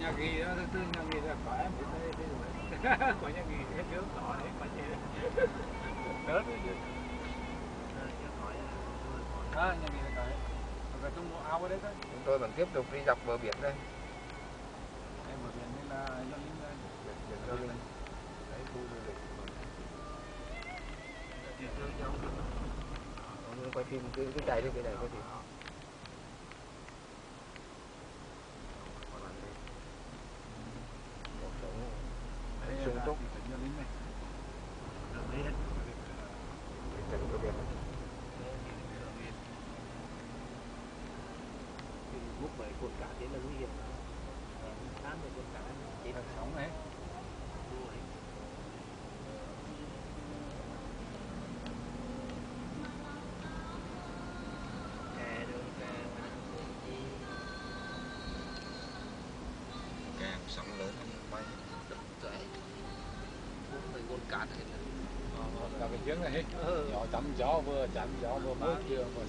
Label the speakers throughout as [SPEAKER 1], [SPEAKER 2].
[SPEAKER 1] nhà nghỉ đó thứ tư nhà nghỉ là có em biết đây đây rồi. Có nhà nghỉ hết trước đó đấy có gì đỡ đó nhà nghỉ là hết và trong bộ ở đấy thôi.
[SPEAKER 2] Chúng tôi vẫn tiếp tục đi dọc bờ biển đây.
[SPEAKER 1] Em bờ biển nên là do linh đây.
[SPEAKER 2] Biển Gio Linh. đấy khu du lịch. Quay phim cứ cứ chạy đi cái này có gì cuộc sống
[SPEAKER 1] Đây
[SPEAKER 2] sung
[SPEAKER 1] là
[SPEAKER 2] túc
[SPEAKER 1] thị trấn do linh này
[SPEAKER 2] thị trấn cửa Việt
[SPEAKER 3] múc vậy cột cả thế là nguy hiểm. Thế là
[SPEAKER 1] cả cái chuyến này hết
[SPEAKER 3] Ừ.
[SPEAKER 1] gió chấm gió vừa chấm gió vừa mưa chưa vừa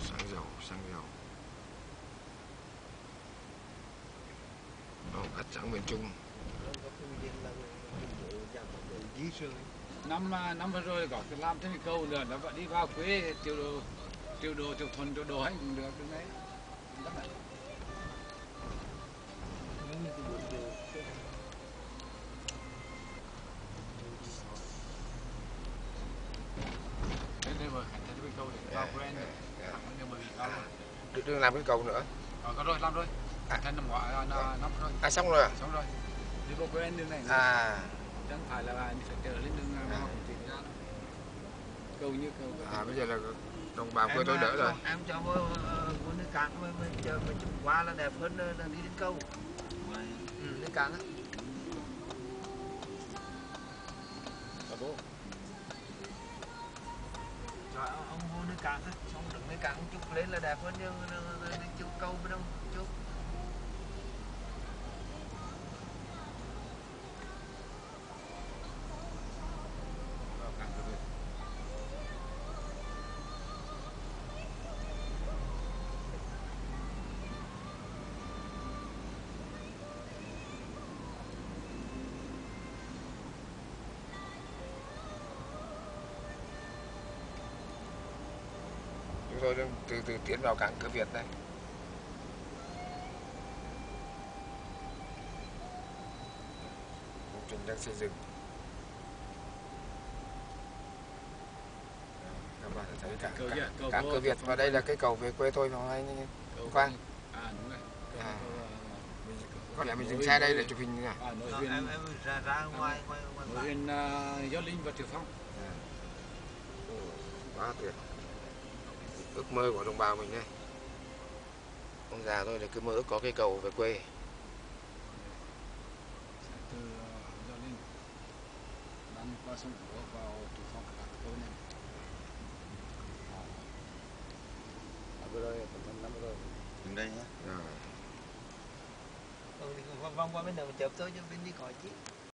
[SPEAKER 2] xăng dầu xăng dầu Ồ, cắt trắng miền Trung.
[SPEAKER 1] Năm à, năm vừa rồi có cái làm thêm cái câu nữa nó vẫn đi vào quê tiêu đồ tiêu đồ tiêu thuần tiêu đồ hay cũng được đấy
[SPEAKER 2] đừng làm cái cầu nữa.
[SPEAKER 1] Ờ, có rồi làm rồi. Thành năm ngoái à, năm rồi.
[SPEAKER 2] À xong rồi à?
[SPEAKER 1] xong rồi. Đi vào quê đường này.
[SPEAKER 2] À,
[SPEAKER 1] chẳng phải là anh phải chờ lên đường
[SPEAKER 2] À.
[SPEAKER 1] ra câu như câu
[SPEAKER 2] à bây giờ là đồng bào quê tôi đỡ rồi.
[SPEAKER 3] em cho vô vô nước cạn mà mình chờ mình chụp qua là đẹp hơn là đi đến câu ừ, nước cạn á ông xong đứng nước cạn chút lên là đẹp hơn nhưng đi câu bên đâu
[SPEAKER 1] chút
[SPEAKER 2] chúng tôi từ từ tiến vào cảng cửa Việt đây. Công trình đang xây dựng. Các bạn thấy cảng
[SPEAKER 1] ạ?
[SPEAKER 2] cảng, cảng
[SPEAKER 1] vô-
[SPEAKER 2] cửa Việt và đây là cái cầu về quê tôi mà anh Quang.
[SPEAKER 1] à đúng rồi.
[SPEAKER 2] À.
[SPEAKER 1] à,
[SPEAKER 2] có lẽ mình dừng xe đây để chụp hình nè
[SPEAKER 1] à nối
[SPEAKER 3] Rồi
[SPEAKER 1] huyện
[SPEAKER 3] em em ra ra ngoài ngoài ngoài
[SPEAKER 1] huyện uh, Gio Linh và Triệu Phong.
[SPEAKER 2] Quá tuyệt ước mơ của đồng bào mình đây. Ông già tôi là cứ mơ ước có cái cầu về quê.
[SPEAKER 1] Từ Linh qua sông vào Phong cả câu này. À, vừa rồi tầm năm vừa rồi.
[SPEAKER 4] Đứng đây nhé.
[SPEAKER 2] rồi
[SPEAKER 3] Ừ, thì vòng vòng qua bên đầu chụp thôi chứ bên đi khỏi chứ